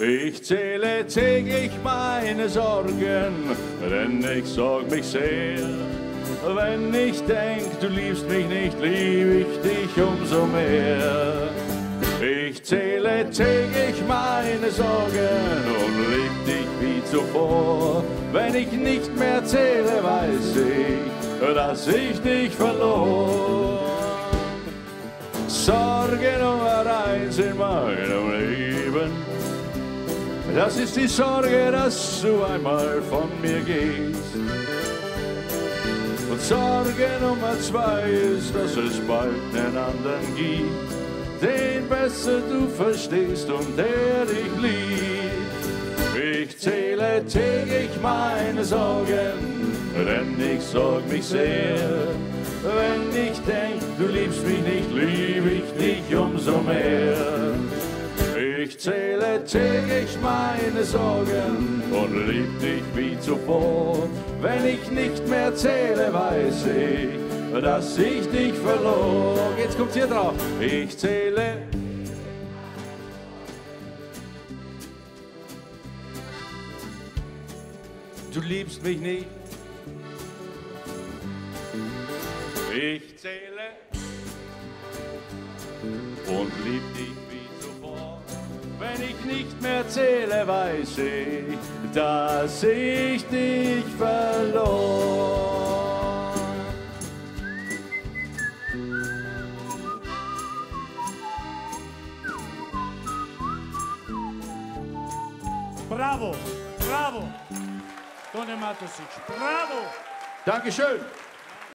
Ich zähle täglich meine Sorgen, denn ich sorg mich sehr. Wenn ich denk, du liebst mich nicht, lieb ich dich umso mehr. Ich zähle täglich meine Sorgen und lieb dich wie zuvor. Wenn ich nicht mehr zähle, weiß ich, dass ich dich verlor. Sorge Eins in meinem Leben. Das ist die Sorge, dass du einmal von mir gehst. Und Sorge Nummer zwei ist, dass es bald einen anderen gibt, den besser du verstehst und der dich liebt. Ich zähle täglich meine Sorgen, denn ich sorg mich sehr. Wenn ich denk, du liebst mich nicht, lieb ich dich umso mehr. Ich zähle täglich meine Sorgen und lieb dich wie zuvor. Wenn ich nicht mehr zähle, weiß ich, dass ich dich verlor. Jetzt kommt's hier drauf. Ich zähle. Du liebst mich nicht. Ich zähle und lieb dich. Wenn ich nicht mehr zähle, weiß ich, dass ich dich verlor. Bravo, bravo, Tone Matosic, bravo! Dankeschön.